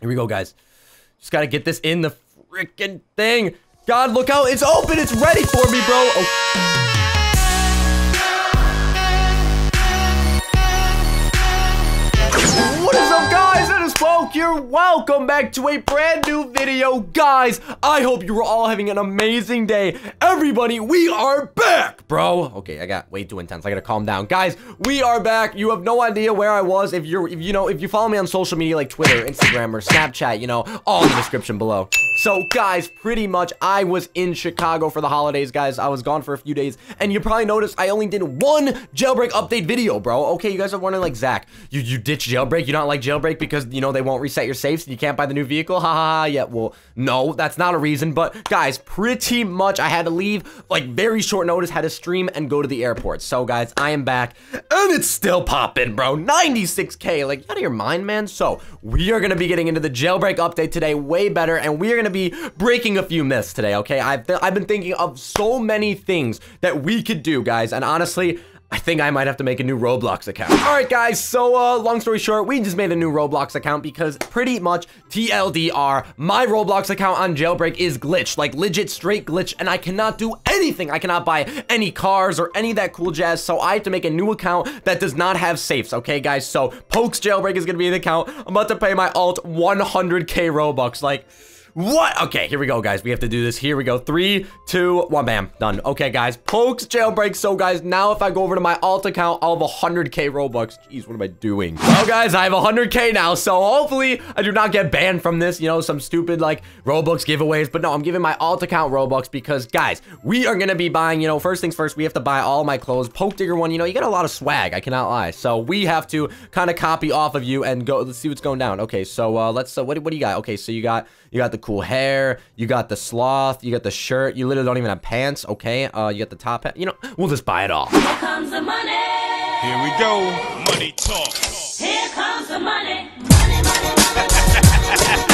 Here we go, guys. Just gotta get this in the freaking thing. God, look out. It's open. It's ready for me, bro. Oh. Here. Welcome back to a brand new video. Guys, I hope you are all having an amazing day. Everybody, we are back, bro. Okay, I got way too intense. I gotta calm down. Guys, we are back. You have no idea where I was. If you're, if you know, if you follow me on social media like Twitter, Instagram, or Snapchat, you know, all in the description below. So, guys, pretty much I was in Chicago for the holidays, guys. I was gone for a few days, and you probably noticed I only did one jailbreak update video, bro. Okay, you guys are wondering, like, Zach, you, you ditch jailbreak? You don't like jailbreak because, you know, they reset your safes and you can't buy the new vehicle? Ha ha ha. Yeah, well, no, that's not a reason. But, guys, pretty much I had to leave, like, very short notice, had to stream and go to the airport. So, guys, I am back, and it's still popping, bro. 96K. Like, out of your mind, man? So, we are going to be getting into the jailbreak update today way better, and we are going to be breaking a few myths today, okay? I've, I've been thinking of so many things that we could do, guys, and honestly, I think I might have to make a new Roblox account. All right, guys, so uh, long story short, we just made a new Roblox account because pretty much TLDR, my Roblox account on Jailbreak is glitched, like legit straight glitch, and I cannot do anything. I cannot buy any cars or any of that cool jazz, so I have to make a new account that does not have safes, okay, guys? So Pokes Jailbreak is gonna be the account. I'm about to pay my alt 100k Robux, like... What? Okay, here we go, guys. We have to do this. Here we go. Three, two, one. Bam. Done. Okay, guys. Pokes jailbreak. So, guys, now if I go over to my alt account, I'll have 100k Robux. Jeez, what am I doing? Well, guys, I have 100k now. So, hopefully, I do not get banned from this. You know, some stupid, like, Robux giveaways. But no, I'm giving my alt account Robux because, guys, we are going to be buying, you know, first things first, we have to buy all my clothes. Poke Digger one, you know, you get a lot of swag. I cannot lie. So, we have to kind of copy off of you and go. Let's see what's going down. Okay, so, uh, let's, uh, what, what do you got? Okay, so you got, you got the cool hair, you got the sloth, you got the shirt, you literally don't even have pants, okay? Uh, you got the top hat, you know, we'll just buy it all. Here comes the money. Here we go. Money talk. Here comes the money. Money, money, money. All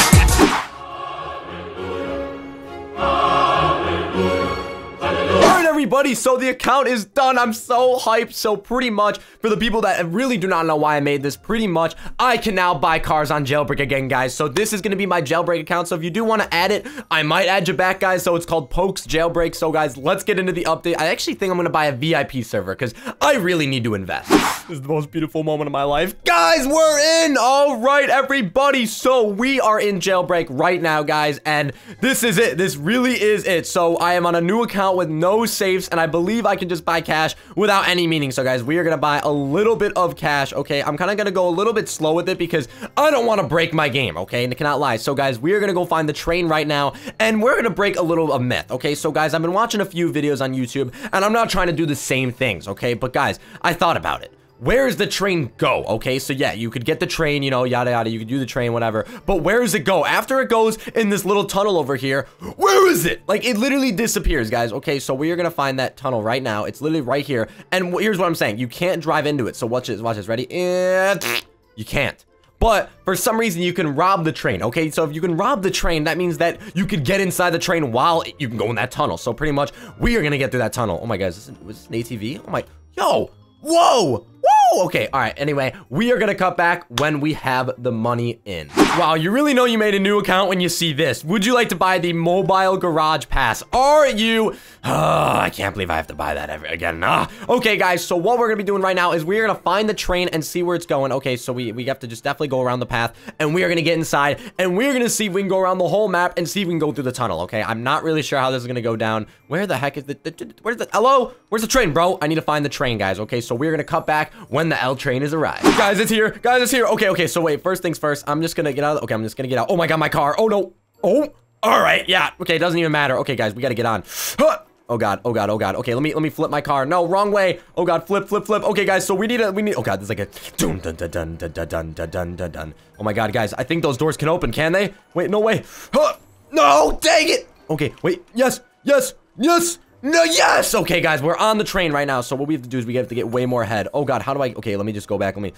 everybody, so the account is done. I'm so hyped. So pretty much, for the people that really do not know why I made this, pretty much, I can now buy cars on Jailbreak again, guys. So this is going to be my Jailbreak account. So if you do want to add it, I might add you back, guys. So it's called Pokes Jailbreak. So guys, let's get into the update. I actually think I'm going to buy a VIP server because I really need to invest. This is the most beautiful moment of my life. Guys, we're in. All right, everybody. So we are in Jailbreak right now, guys. And this is it. This really is it. So I am on a new account with no and I believe I can just buy cash without any meaning. So, guys, we are gonna buy a little bit of cash, okay? I'm kind of gonna go a little bit slow with it because I don't want to break my game, okay? And I cannot lie. So, guys, we are gonna go find the train right now, and we're gonna break a little of myth, okay? So, guys, I've been watching a few videos on YouTube, and I'm not trying to do the same things, okay? But, guys, I thought about it where does the train go? Okay, so yeah, you could get the train, you know, yada yada, you could do the train, whatever. But where does it go? After it goes in this little tunnel over here, where is it? Like, it literally disappears, guys. Okay, so we are gonna find that tunnel right now. It's literally right here. And here's what I'm saying. You can't drive into it. So watch this, watch this. Ready? And you can't. But for some reason, you can rob the train. Okay, so if you can rob the train, that means that you could get inside the train while you can go in that tunnel. So pretty much, we are gonna get through that tunnel. Oh my this, was this an ATV? Oh my, yo, whoa, whoa. Okay, all right. Anyway, we are gonna cut back when we have the money in. Wow, you really know you made a new account when you see this. Would you like to buy the mobile garage pass? Are you? Oh, I can't believe I have to buy that ever again. Ah. Okay, guys. So what we're gonna be doing right now is we're gonna find the train and see where it's going. Okay, so we we have to just definitely go around the path, and we are gonna get inside, and we're gonna see if we can go around the whole map and see if we can go through the tunnel. Okay, I'm not really sure how this is gonna go down. Where the heck is the? the, where's the? Hello? Where's the train, bro? I need to find the train, guys. Okay, so we're gonna cut back when the L train is arrived. Guys, it's here. Guys, it's here. Okay, okay. So wait. First things first. I'm just gonna get out. Of, okay, I'm just gonna get out. Oh my god, my car. Oh no. Oh. All right. Yeah. Okay. It doesn't even matter. Okay, guys, we gotta get on. Huh. Oh god, oh god, oh god. Okay, let me let me flip my car. No, wrong way. Oh god, flip, flip, flip. Okay, guys, so we need a we need oh god, there's like a dun dun dun dun dun dun dun dun dun dun dun. Oh my god, guys, I think those doors can open, can they? Wait, no way. Huh. No, dang it. Okay, wait. Yes, yes, yes. No, yes! Okay, guys, we're on the train right now. So what we have to do is we have to get way more ahead. Oh, God, how do I... Okay, let me just go back. Let me...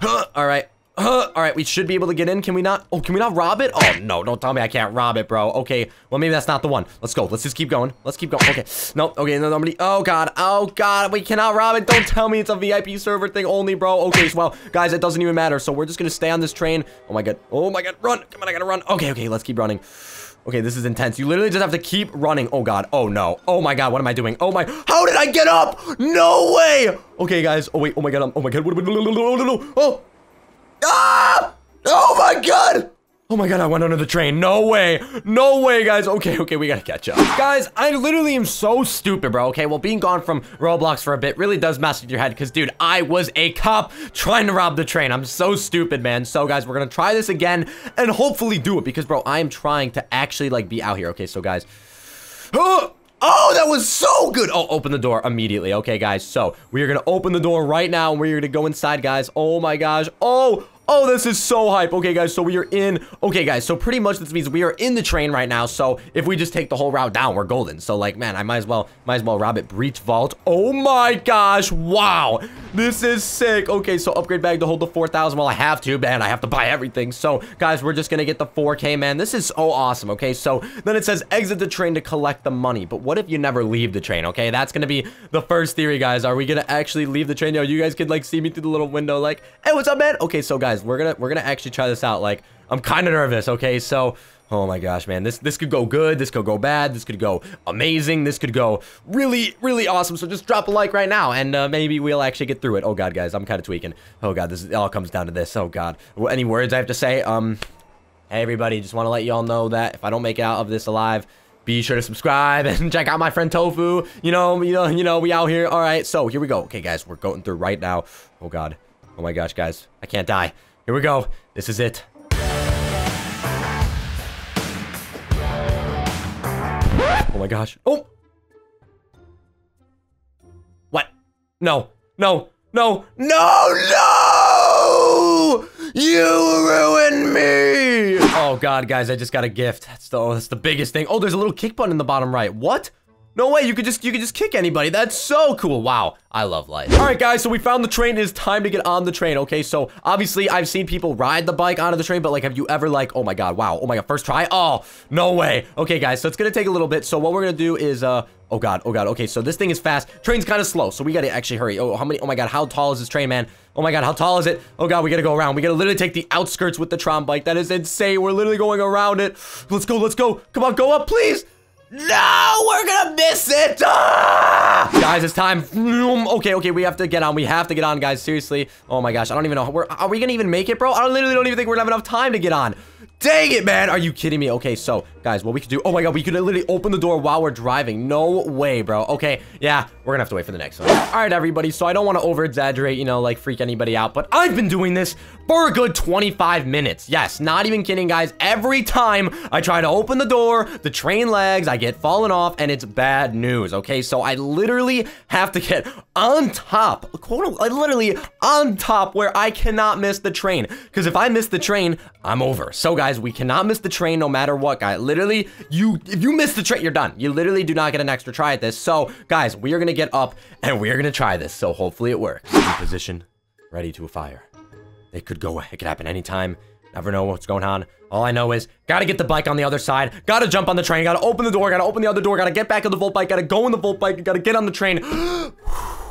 Huh, All right. Uh, all right, we should be able to get in. Can we not? Oh, can we not rob it? Oh, no, don't tell me I can't rob it, bro. Okay, well, maybe that's not the one. Let's go. Let's just keep going. Let's keep going. Okay, nope. Okay, no, nobody. Oh, God. Oh, God. We cannot rob it. Don't tell me it's a VIP server thing only, bro. Okay, well, guys, it doesn't even matter. So we're just going to stay on this train. Oh, my God. Oh, my God. Run. Come on, I got to run. Okay, okay, let's keep running. Okay, this is intense. You literally just have to keep running. Oh, God. Oh, no. Oh, my God. What am I doing? Oh, my. How did I get up? No way. Okay, guys. Oh, wait. Oh, my God. Oh, my God. Oh. oh Oh my god, I went under the train. No way. No way, guys. Okay, okay, we gotta catch up. Guys, I literally am so stupid, bro. Okay, well, being gone from Roblox for a bit really does mess with your head because, dude, I was a cop trying to rob the train. I'm so stupid, man. So, guys, we're gonna try this again and hopefully do it because, bro, I am trying to actually, like, be out here. Okay, so, guys. Oh! Oh, that was so good. Oh, open the door immediately. Okay, guys. So we are going to open the door right now. And we're going to go inside, guys. Oh, my gosh. Oh, Oh, this is so hype. Okay, guys, so we are in... Okay, guys, so pretty much this means we are in the train right now. So if we just take the whole route down, we're golden. So, like, man, I might as well might as well rob it. Breach vault. Oh, my gosh. Wow. This is sick. Okay, so upgrade bag to hold the 4,000. Well, I have to, man. I have to buy everything. So, guys, we're just going to get the 4K, man. This is so awesome, okay? So then it says exit the train to collect the money. But what if you never leave the train, okay? That's going to be the first theory, guys. Are we going to actually leave the train? Yo, you guys could, like, see me through the little window, like, hey, what's up, man? Okay, so, guys, we're gonna we're gonna actually try this out. Like, I'm kind of nervous. Okay, so. Oh my gosh, man. This this could go good. This could go bad. This could go amazing. This could go really, really awesome. So just drop a like right now, and uh, maybe we'll actually get through it. Oh god, guys, I'm kind of tweaking. Oh god, this it all comes down to this. Oh god. Any words I have to say? Um, hey everybody, just want to let you all know that if I don't make it out of this alive, be sure to subscribe and check out my friend Tofuu. You know, you know, you know, we out here. All right, so here we go. Okay, guys, we're going through right now. Oh god. Oh my gosh, guys, I can't die. Here we go. This is it. Oh my gosh. Oh! What? No. No. No. No, no! You ruined me! Oh god, guys, I just got a gift. That's the, oh, that's the biggest thing. Oh, there's a little kick button in the bottom right. What? No way, you could just you could just kick anybody. That's so cool. Wow. I love life. All right, guys, so we found the train. It is time to get on the train, okay? So, obviously, I've seen people ride the bike onto the train, but, like, have you ever, like, oh, my God, wow, oh, my God, first try? Oh, no way. Okay, guys, so it's gonna take a little bit. So what we're gonna do is, uh, oh, God, oh, God, okay, so this thing is fast. Train's kind of slow, so we gotta actually hurry. Oh, how many, oh, my God, how tall is this train, man? Oh, my God, how tall is it? Oh, God, we gotta go around. We gotta literally take the outskirts with the Tron bike. That is insane. We're literally going around it. Let's go, let's go. Come on, go up, please. No, we're gonna miss it. Ah! Guys, it's time. Okay, okay, we have to get on. We have to get on, guys. Seriously. Oh my gosh, I don't even know. We're, are we gonna even make it, bro? I literally don't even think we're gonna have enough time to get on. Dang it, man. Are you kidding me? Okay, so, guys, what we could do... Oh, my God, we could literally open the door while we're driving. No way, bro. Okay, yeah, we're gonna have to wait for the next one. All right, everybody, so I don't want to over-exaggerate, you know, like, freak anybody out, but I've been doing this for a good 25 minutes. Yes, not even kidding, guys. Every time I try to open the door, the train lags, I get fallen off, and it's bad news, okay? So I literally have to get on top, quote, literally on top where I cannot miss the train. Because if I miss the train, I'm over. So, guys, we cannot miss the train no matter what, guys. Literally, you if you miss the train, you're done. You literally do not get an extra try at this. So, guys, we are going to get up, and we are going to try this. So, hopefully it works. In position, ready to fire. It could go, it could happen anytime. Never know what's going on. All I know is, gotta get the bike on the other side, gotta jump on the train, gotta open the door, gotta open the other door, gotta get back on the Volt bike, gotta go in the Volt bike, gotta get on the train.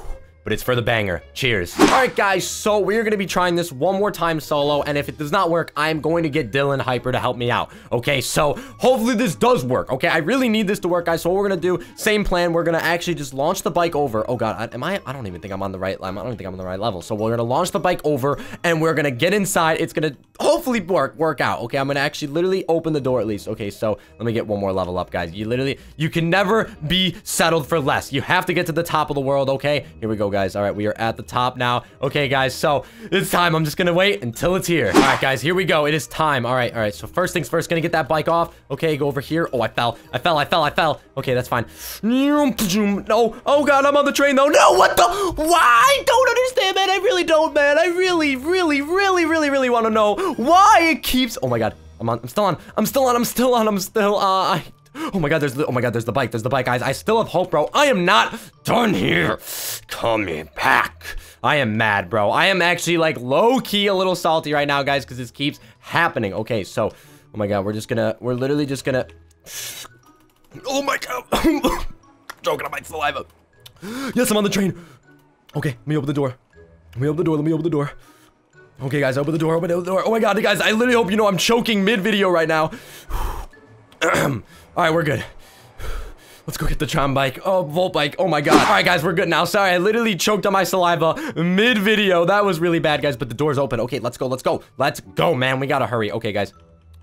but it's for the banger. Cheers. All right, guys, so we're gonna be trying this one more time solo, and if it does not work, I'm going to get Dylan Hyper to help me out, okay? So hopefully this does work, okay? I really need this to work, guys, so what we're gonna do, same plan, we're gonna actually just launch the bike over. Oh, God, I, am I? I don't even think I'm on the right, line. I don't even think I'm on the right level. So we're gonna launch the bike over, and we're gonna get inside. It's gonna hopefully work, work out, okay? I'm gonna actually literally open the door at least. Okay, so let me get one more level up, guys. You literally, you can never be settled for less. You have to get to the top of the world, okay? Here we go, guys. All right, we are at the top now. Okay, guys, so it's time. I'm just gonna wait until it's here. All right, guys, here we go. It is time. All right, all right. So first things first, gonna get that bike off. Okay, go over here. Oh, I fell. I fell. I fell. I fell. Okay, that's fine. No. Oh, God, I'm on the train, though. No, what the? Why? I don't understand, man. I really don't, man. I really, really, really, really, really want to know why it keeps... Oh, my God. I'm on. I'm still on. I'm still on. I'm still on. I'm still on. I... Oh my god, there's the, oh my god, there's the bike, there's the bike, guys. I still have hope, bro. I am not done here. Coming back. I am mad, bro. I am actually like low-key a little salty right now, guys, because this keeps happening. Okay, so, oh my god, we're just gonna, we're literally just gonna, oh my god, choking on my saliva. Yes, I'm on the train. Okay, let me open the door. Let me open the door, let me open the door. Okay, guys, open the door, open the door. Oh my god, guys, I literally hope you know I'm choking mid-video right now. All right, we're good. Let's go get the tram bike. Oh, Volt bike. Oh my god. All right, guys, we're good now. Sorry, I literally choked on my saliva mid-video. That was really bad, guys, but the door's open. Okay, let's go, let's go. Let's go, man. We gotta hurry. Okay, guys.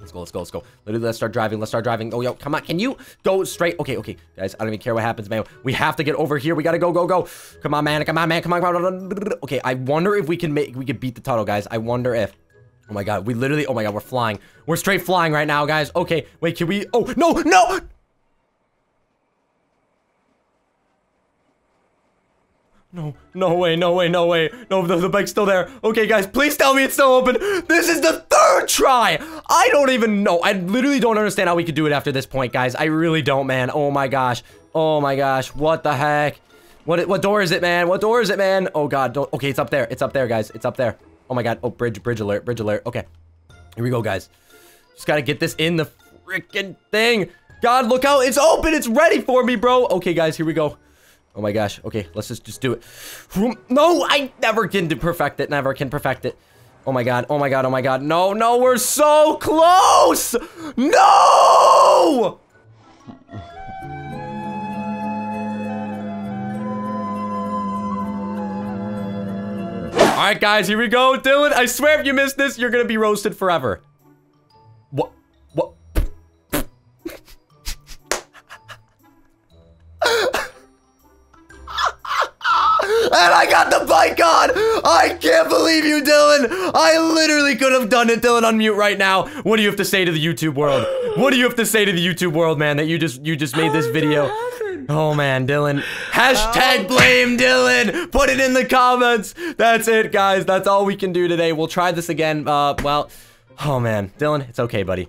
Let's go, let's go, let's go. Literally, let's start driving. Let's start driving. Oh, yo, come on. Can you go straight? Okay, okay. Guys, I don't even care what happens, man. We have to get over here. We gotta go, go, go. Come on, man. Come on, man. Come on, come on. Okay, I wonder if we can make, we can beat the tunnel, guys. I wonder if. Oh my god, we literally, oh my god, we're flying. We're straight flying right now, guys. Okay, wait, can we, oh, no, no! No, no way, no way, no way. No, the, the bike's still there. Okay, guys, please tell me it's still open. This is the third try. I don't even know. I literally don't understand how we could do it after this point, guys. I really don't, man. Oh my gosh. Oh my gosh. What the heck? What, what door is it, man? What door is it, man? Oh god, don't, okay, it's up there. It's up there, guys. It's up there. Oh my god. Oh, bridge, bridge alert, bridge alert. Okay. Here we go, guys. Just gotta get this in the freaking thing. God, look out. It's open. It's ready for me, bro. Okay, guys, here we go. Oh my gosh. Okay, let's just, just do it. No, I never can perfect it. Never can perfect it. Oh my god. Oh my god. Oh my god. No, no, we're so close. No! All right, guys, here we go. Dylan, I swear if you miss this, you're going to be roasted forever. And I got the bike on! I can't believe you, Dylan! I literally could have done it, Dylan, on mute right now. What do you have to say to the YouTube world? What do you have to say to the YouTube world, man, that you just you just made this video? Oh man, Dylan. Hashtag blame Dylan. Put it in the comments. That's it, guys. That's all we can do today. We'll try this again. Uh, well, oh man, Dylan, it's okay, buddy.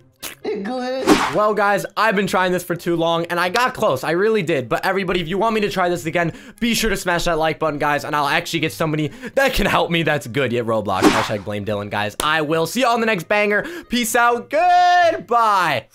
Well, guys, I've been trying this for too long, and I got close. I really did. But everybody, if you want me to try this again, be sure to smash that like button, guys, and I'll actually get somebody that can help me that's good at Roblox. Hashtag blame Dylan, guys. I will see you on the next banger. Peace out. Goodbye.